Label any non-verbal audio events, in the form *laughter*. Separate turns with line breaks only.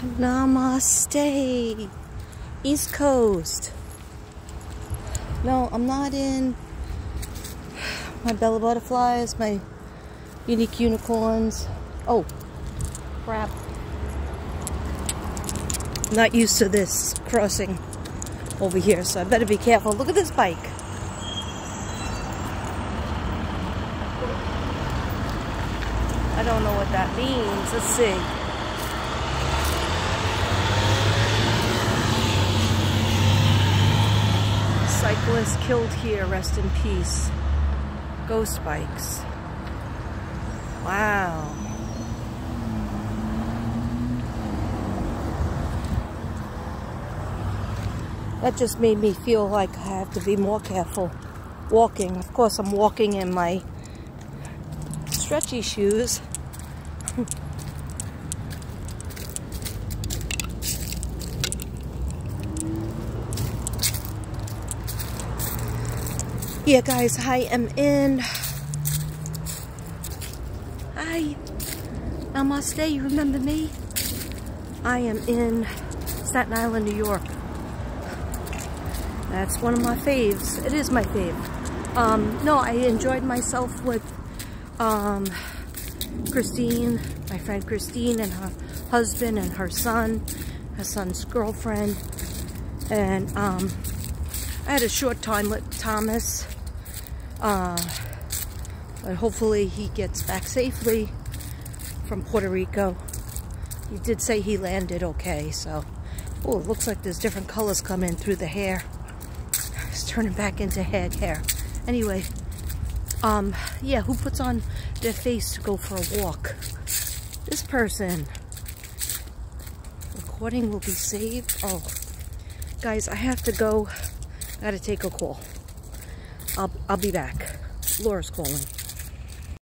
Namaste. East Coast. No, I'm not in my Bella Butterflies, my Unique Unicorns. Oh, crap. Not used to this crossing over here, so I better be careful. Look at this bike. I don't know what that means. Let's see. Cyclist killed here, rest in peace. Ghost bikes. Wow. That just made me feel like I have to be more careful walking. Of course, I'm walking in my stretchy shoes. *laughs* yeah guys I am in. Hi. Namaste you remember me? I am in Staten Island New York. That's one of my faves. It is my fave. Um, no I enjoyed myself with um, Christine my friend Christine and her husband and her son her son's girlfriend. And um, I had a short time with Thomas. Uh, but hopefully he gets back safely from Puerto Rico. He did say he landed okay, so. Oh, it looks like there's different colors coming through the hair. It's turning back into head hair. Anyway, um, yeah, who puts on their face to go for a walk? This person. Recording will be saved. Oh, guys, I have to go. I gotta take a call. I'll, I'll be back. Laura's calling.